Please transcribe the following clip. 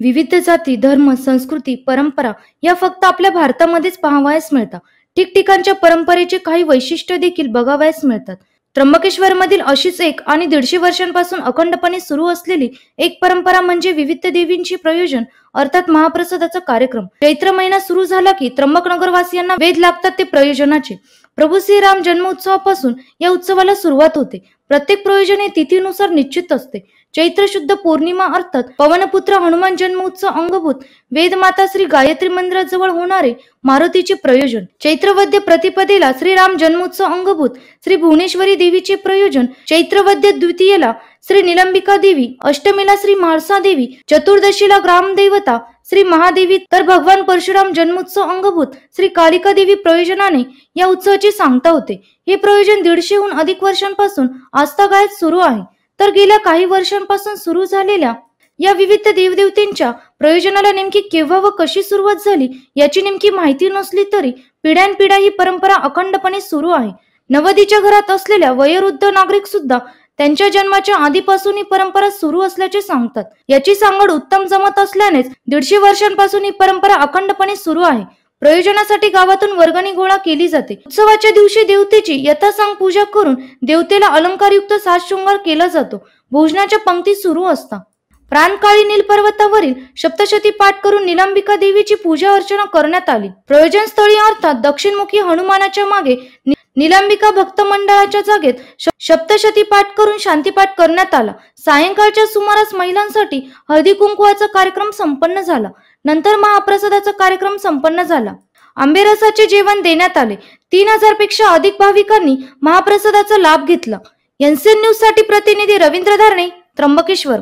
विविध जाती धर्म संस्कृती परंपरा या फक्त आपल्या भारतामध्येच पाहावयास मिळतात. ठिकठिकाणच्या परंपरेचे काही वैशिष्ट्य देखील बघावयास मिळतात. त्र्यंबकेश्वरमधील अशीच एक आणि दीडशे वर्षांपासून अखंडपणे सुरू असलेली एक परंपरा म्हणजे विविध देवींची प्रयोजन अर्थात महाप्रसादाचा कार्यक्रम. चैत्र महिना सुरू झाला की त्र्यंबकनगर वासियांना वेध लागतात ते प्रयोजनाचे. प्रभू श्रीराम जन्मोत्सवापासून या उत्सवाला सुरुवात होते. प्रत्येक प्रयोजन हे तिथीनुसार निश्चित असते. चैत्र शुद्ध पौर्णिमा अर्थात पवनपुत्र हनुमान जन्मोत्सव अंगभूत वेदमाता श्री गायत्री मंदिराजवळ होणारे मारुतीचे प्रयोजन. चैत्रवद्य प्रतिपदेला श्रीराम जन्मोत्सव अंगभूत श्री भुवनेश्वरी देवीचे प्रयोजन. चैत्रवद्य द्वितीयेला श्री निलंबिका देवी अष्टमीला श्री म्हाळसा देवी चतुर्दशीला ग्रामदेवता श्री महादेवी तर भगवान परशुराम जन्मोत्सव अंगभूत श्री कालिका देवी प्रयोजनाने या उत्सवाची सांगता होते. हे प्रयोजन दीडशेहून अधिक वर्षांपासून आस्थागायत सुरू आहे. तर गेल्या काही वर्षांपासून सुरू झालेल्या या विविध देवदेवतेंच्या प्रयोजनाला नेमकी केव्हा व कशी सुरुवात झाली याची नेमकी माहिती नसली तरी पिढ्यानपिढ्या ही परंपरा अखंडपणे सुरू आहे. नवदीच्या घरात असलेल्या वयोवृद्ध नागरिक सुद्धा त्यांच्या जन्माच्या आधीपासून ही परंपरा सुरू असल्याचे सांगतात. याची सांगड उत्तम जमत असल्यानेच दीडशे वर्षांपासून ही परंपरा अखंडपणे सुरू आहे. प्रयोजनासाठी गावातून वर्गणी गोळा केली जाते. उत्सवाच्या दिवशी देवतेची यथासांग पूजा करून देवतेला अलंकारयुक्त साज शृंगार केला जातो. भोजनाच्या पंक्ती सुरू असतात. प्राणकाळी नील पर्वतावरील सप्तशती पाठ करून निलंबिका देवीची पूजा अर्चना करण्यात आली. प्रयोजन स्थळी अर्थात दक्षिणमुखी हनुमानाच्या मागे निलंबिका भक्त मंडळाच्या जागेत सप्तशती पाठ करून शांतीपाठ करण्यात आला. सायंकाळच्या सुमारास महिलांसाठी हळदी कुंकुवाचा कार्यक्रम संपन्न झाला. नंतर महाप्रसादाचा कार्यक्रम संपन्न झाला. आंबेरसाचे जेवण देण्यात आले. तीन हजारपेक्षा अधिक भाविकांनी महाप्रसादाचा लाभ घेतला. एनसीएन न्यूजसाठी प्रतिनिधी रवींद्र धारणे त्र्यंबकेश्वर.